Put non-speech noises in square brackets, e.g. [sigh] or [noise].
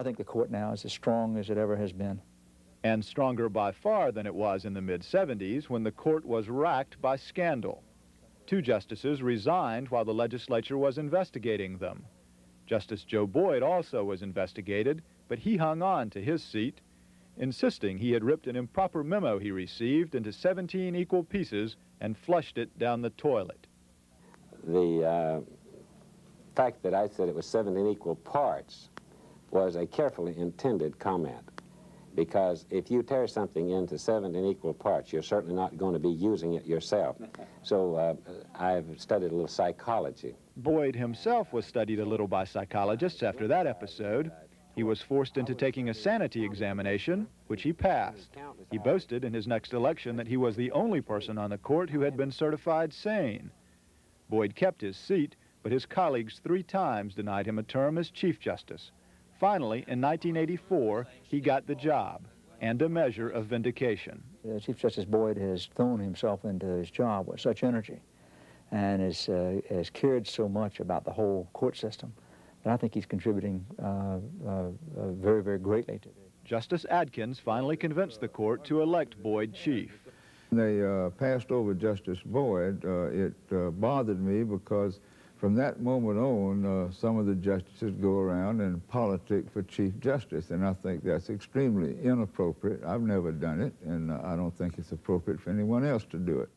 I think the court now is as strong as it ever has been. And stronger by far than it was in the mid-70s when the court was racked by scandal. Two justices resigned while the legislature was investigating them. Justice Joe Boyd also was investigated, but he hung on to his seat, insisting he had ripped an improper memo he received into 17 equal pieces and flushed it down the toilet. The uh, fact that I said it was 17 equal parts was a carefully intended comment because if you tear something into 17 equal parts, you're certainly not going to be using it yourself. [laughs] So uh, I've studied a little psychology. Boyd himself was studied a little by psychologists after that episode. He was forced into taking a sanity examination, which he passed. He boasted in his next election that he was the only person on the court who had been certified sane. Boyd kept his seat, but his colleagues three times denied him a term as Chief Justice. Finally, in 1984, he got the job and a measure of vindication. Uh, Chief Justice Boyd has thrown himself into his job with such energy and has, uh, has cared so much about the whole court system that I think he's contributing uh, uh, uh very, very greatly to it. Justice Adkins finally convinced the court to elect Boyd chief. They uh, passed over Justice Boyd. it bothered me because from that moment on, uh, some of the justices go around and politic for Chief Justice, and I think that's extremely inappropriate. I've never done it, and uh, I don't think it's appropriate for anyone else to do it.